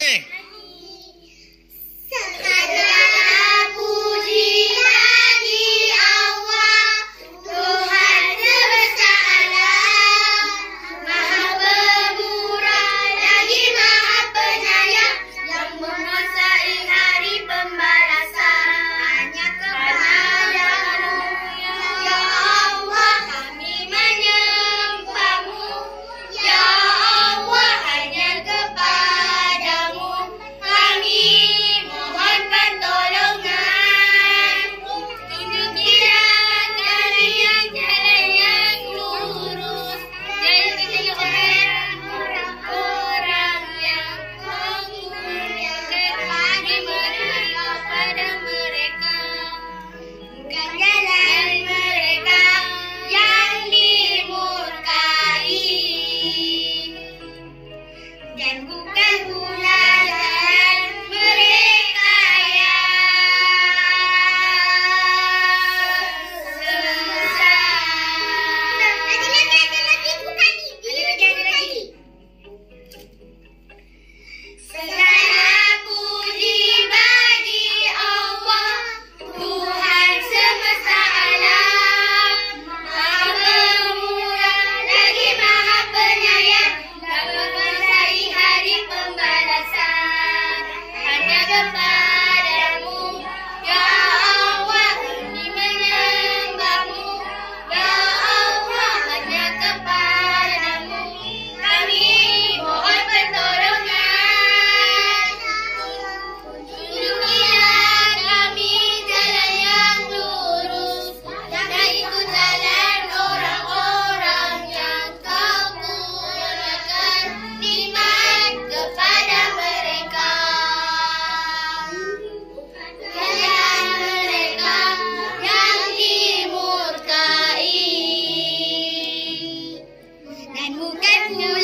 Hey. dan 不亮 빠 and who can hear